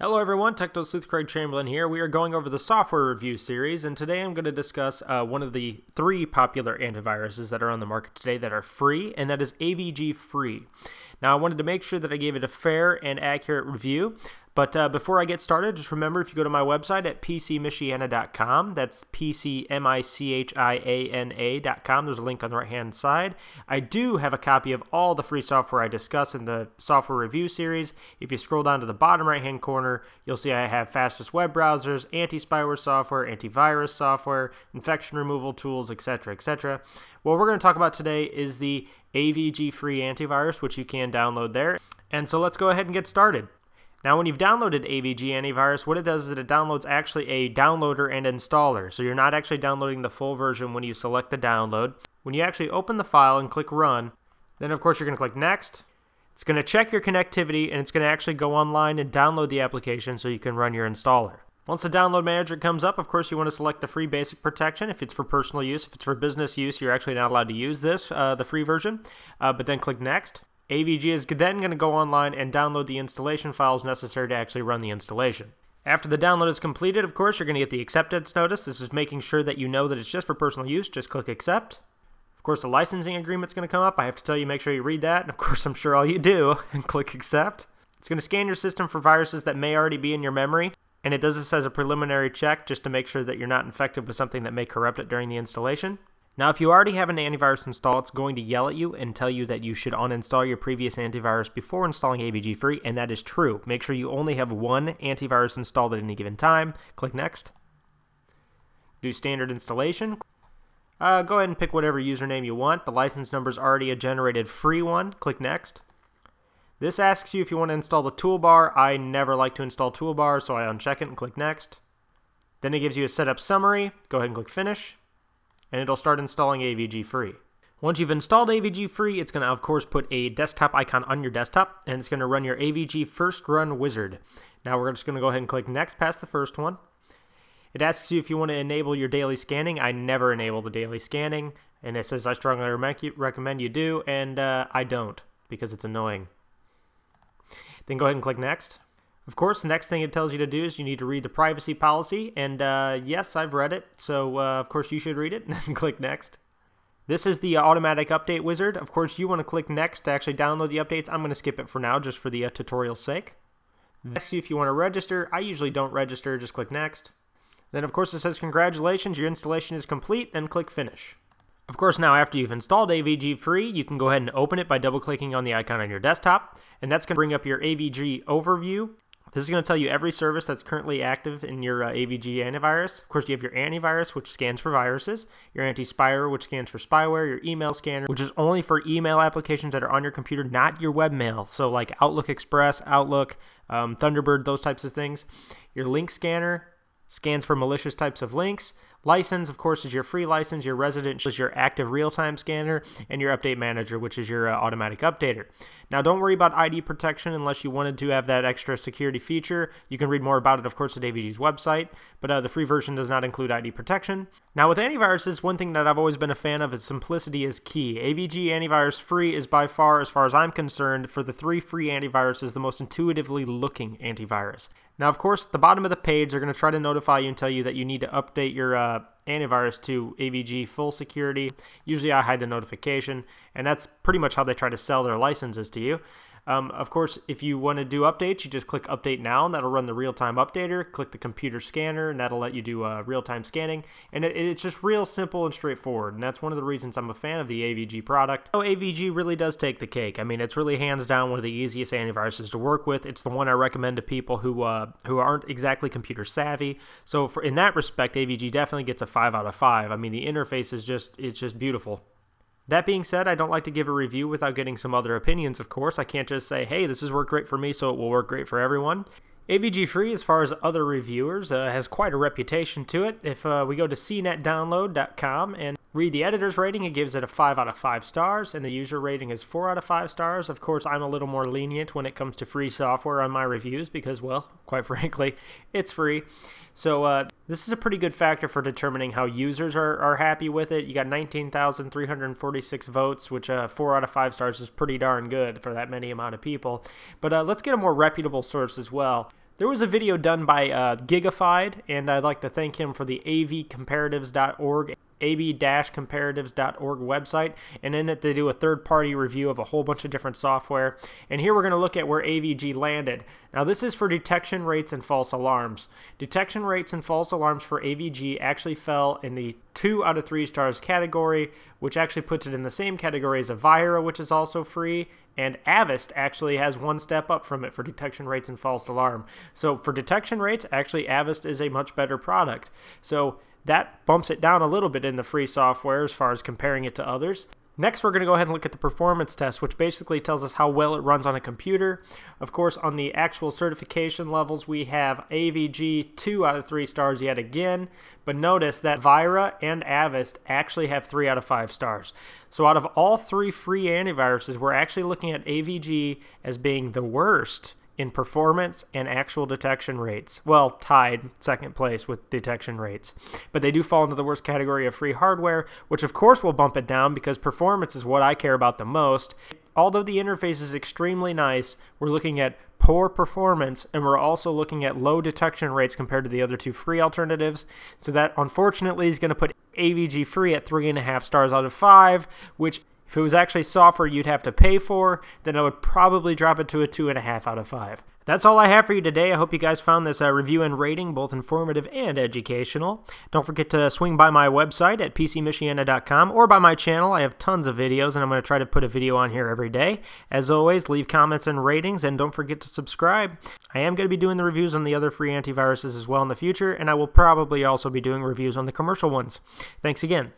Hello everyone, Techno Sleuth Craig Chamberlin here. We are going over the software review series, and today I'm going to discuss uh, one of the three popular antiviruses that are on the market today that are free, and that is AVG Free. Now, I wanted to make sure that I gave it a fair and accurate review, but uh, before I get started, just remember if you go to my website at pcmichiana.com, that's P-C-M-I-C-H-I-A-N-A.com, there's a link on the right hand side. I do have a copy of all the free software I discuss in the software review series. If you scroll down to the bottom right hand corner, you'll see I have fastest web browsers, anti spyware software, antivirus software, infection removal tools, etc. etc. What we're going to talk about today is the AVG free antivirus, which you can download there. And so let's go ahead and get started. Now, when you've downloaded AVG Antivirus, what it does is it downloads actually a downloader and installer. So you're not actually downloading the full version when you select the download. When you actually open the file and click Run, then of course you're going to click Next. It's going to check your connectivity and it's going to actually go online and download the application so you can run your installer. Once the download manager comes up, of course, you want to select the free basic protection. If it's for personal use, if it's for business use, you're actually not allowed to use this, uh, the free version. Uh, but then click Next. AVG is then going to go online and download the installation files necessary to actually run the installation. After the download is completed, of course, you're going to get the acceptance notice. This is making sure that you know that it's just for personal use. Just click accept. Of course, the licensing agreement is going to come up. I have to tell you, make sure you read that. And of course, I'm sure all you do, and click accept. It's going to scan your system for viruses that may already be in your memory. And it does this as a preliminary check just to make sure that you're not infected with something that may corrupt it during the installation. Now, if you already have an antivirus installed, it's going to yell at you and tell you that you should uninstall your previous antivirus before installing AVG Free, and that is true. Make sure you only have one antivirus installed at any given time. Click Next. Do standard installation. Uh, go ahead and pick whatever username you want. The license number is already a generated free one. Click Next. This asks you if you want to install the toolbar. I never like to install toolbars, so I uncheck it and click Next. Then it gives you a setup summary. Go ahead and click Finish and it'll start installing AVG free. Once you've installed AVG free, it's going to, of course, put a desktop icon on your desktop, and it's going to run your AVG first run wizard. Now we're just going to go ahead and click next past the first one. It asks you if you want to enable your daily scanning. I never enable the daily scanning, and it says I strongly recommend you do, and uh, I don't because it's annoying. Then go ahead and click next. Of course, the next thing it tells you to do is you need to read the privacy policy, and uh, yes, I've read it, so uh, of course you should read it, and click Next. This is the automatic update wizard. Of course, you want to click Next to actually download the updates. I'm going to skip it for now, just for the uh, tutorial's sake. Next, you if you want to register, I usually don't register, just click Next. Then, of course, it says, Congratulations, your installation is complete, then click Finish. Of course, now after you've installed AVG Free, you can go ahead and open it by double clicking on the icon on your desktop, and that's going to bring up your AVG overview. This is going to tell you every service that's currently active in your uh, AVG antivirus. Of course, you have your antivirus, which scans for viruses, your anti-spyware, which scans for spyware, your email scanner, which is only for email applications that are on your computer, not your webmail. So like Outlook Express, Outlook, um, Thunderbird, those types of things. Your link scanner scans for malicious types of links. License, of course, is your free license. Your resident is your active real time scanner, and your update manager, which is your uh, automatic updater. Now, don't worry about ID protection unless you wanted to have that extra security feature. You can read more about it, of course, at AVG's website, but uh, the free version does not include ID protection. Now, with antiviruses, one thing that I've always been a fan of is simplicity is key. AVG Antivirus Free is by far, as far as I'm concerned, for the three free antiviruses, the most intuitively looking antivirus. Now, of course, the bottom of the page, they're going to try to notify you and tell you that you need to update your uh, Uh, antivirus to AVG full security. Usually I hide the notification, and that's pretty much how they try to sell their licenses to you. Um, of course, if you want to do updates, you just click Update Now, and that'll run the real-time updater. Click the computer scanner, and that'll let you do uh, real-time scanning. And it, it's just real simple and straightforward, and that's one of the reasons I'm a fan of the AVG product. Oh, AVG really does take the cake. I mean, it's really hands down one of the easiest antiviruses to work with. It's the one I recommend to people who uh, who aren't exactly computer savvy. So for in that respect, AVG definitely gets a five out of five. I mean, the interface is just it's just beautiful. That being said, I don't like to give a review without getting some other opinions, of course. I can't just say, hey, this has worked great for me, so it will work great for everyone. AVG Free, as far as other reviewers, uh, has quite a reputation to it. If uh, we go to cnetdownload.com and read the editor's rating, it gives it a 5 out of 5 stars, and the user rating is 4 out of 5 stars. Of course, I'm a little more lenient when it comes to free software on my reviews because, well, quite frankly, it's free. So uh, this is a pretty good factor for determining how users are, are happy with it. You got 19,346 votes, which uh, 4 out of 5 stars is pretty darn good for that many amount of people. But uh, let's get a more reputable source as well. There was a video done by uh, Gigafied, and I'd like to thank him for the avcomparatives.org av-comparatives.org website and in it they do a third-party review of a whole bunch of different software and here we're going to look at where avg landed now this is for detection rates and false alarms detection rates and false alarms for avg actually fell in the two out of three stars category which actually puts it in the same category as avira which is also free and Avast actually has one step up from it for detection rates and false alarm. So for detection rates, actually Avast is a much better product. So that bumps it down a little bit in the free software as far as comparing it to others. Next, we're going to go ahead and look at the performance test, which basically tells us how well it runs on a computer. Of course, on the actual certification levels, we have AVG 2 out of 3 stars yet again, but notice that Vira and Avast actually have 3 out of 5 stars. So out of all three free antiviruses, we're actually looking at AVG as being the worst in performance and actual detection rates. Well, tied second place with detection rates. But they do fall into the worst category of free hardware, which of course will bump it down because performance is what I care about the most. Although the interface is extremely nice, we're looking at poor performance and we're also looking at low detection rates compared to the other two free alternatives. So that unfortunately is going to put AVG free at 3.5 stars out of 5, which if it was actually software you'd have to pay for, then I would probably drop it to a 2.5 out of 5. That's all I have for you today. I hope you guys found this uh, review and rating both informative and educational. Don't forget to swing by my website at pcmichiana.com or by my channel. I have tons of videos and I'm going to try to put a video on here every day. As always, leave comments and ratings and don't forget to subscribe. I am going to be doing the reviews on the other free antiviruses as well in the future, and I will probably also be doing reviews on the commercial ones. Thanks again.